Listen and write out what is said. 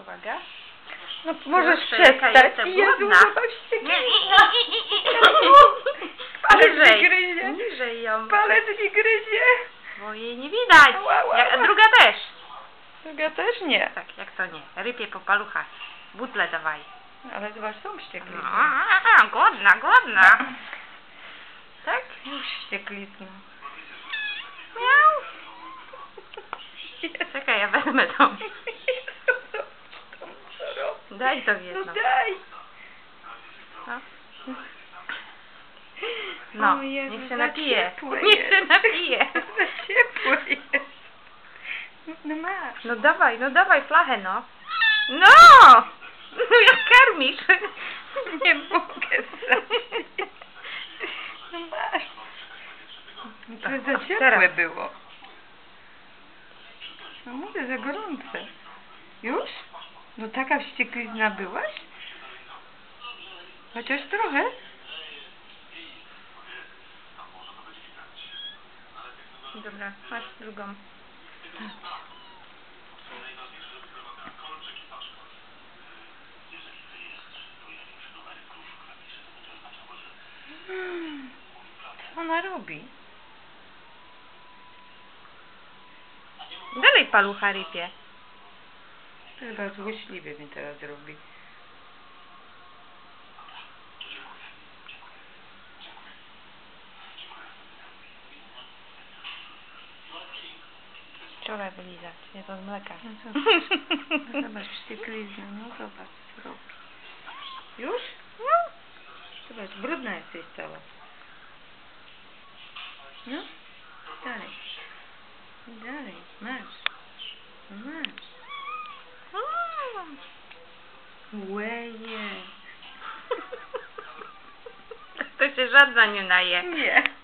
Uwaga. No możesz przestać. Jezu, głodna. zobaczcie. Palec mi gryzie. niżej ją. Palec mi gryzie. Bo jej nie widać. Ała, ała, Jak, a druga też. Druga też nie. Tak, jak to nie. Rypie po paluchach. Butle dawaj. Ale zobacz, są wściekli. No, a, a, a, głodna, głodna. Tak? Już wścieklizna. Miau. Czekaj, ja wezmę tą. Daj to w No jedno. daj. No. No, O Jezu, niech się napije. Niech się napije. Za ciepło jest. No masz. No dawaj, no dawaj flachę, no. No! No jak karmisz. Nie mogę stać. No masz. To za ciepłe Teraz. było. No mówię, za gorące. Już? No taka wścieklizna byłaś? Chociaż trochę? Dobra, masz drugą. Hmm. Co ona robi? Dalej palucha rypie. Chyba złośliwie mi teraz robi. Wczoraj wylizać, nie to z mleka. No No zobacz, wścieklizna, no zobacz, co robi. Już? No. Zobacz, brudna jesteś cała. No, dalej. Dalej, masz. Masz. Łeje. To się żadna nie naje. Nie.